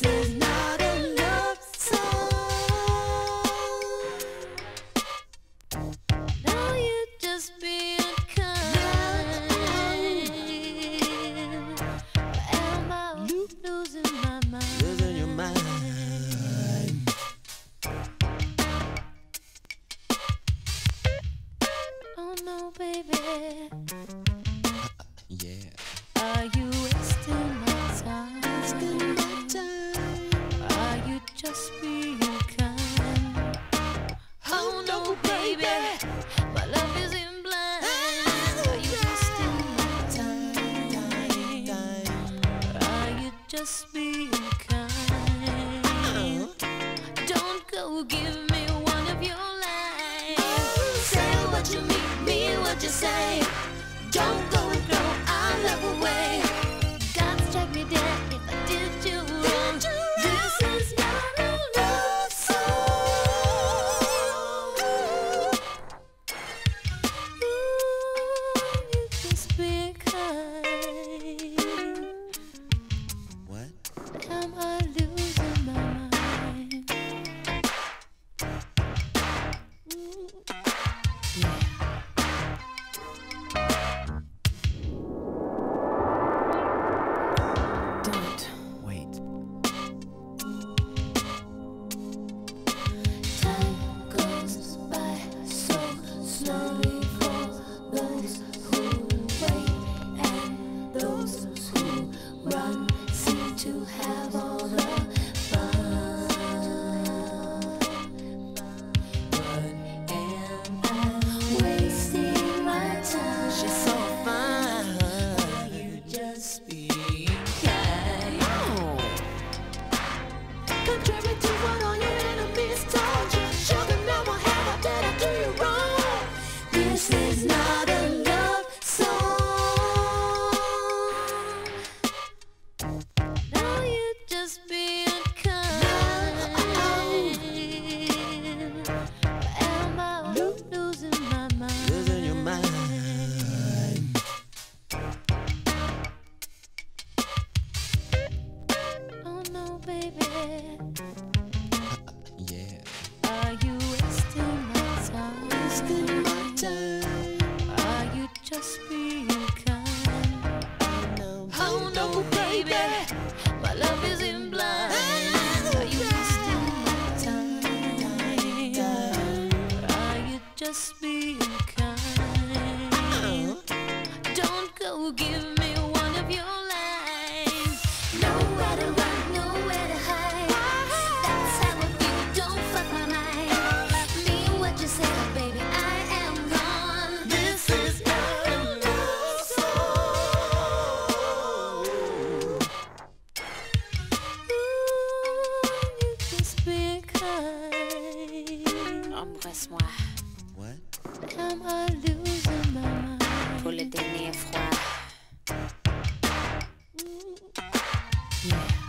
this just be kind. Don't go give me one of your lies. Say what you mean, mean what you say. Don't have just be kind. Don't go give me one of your lines. Nowhere to run, nowhere to hide. That's how I feel. Don't fuck my mind. Mean what you say, baby. I am gone. This is not a love song. Ooh, you just be kind. Embrasse-moi am I losing my mind? Pour le dernier froid. Yeah.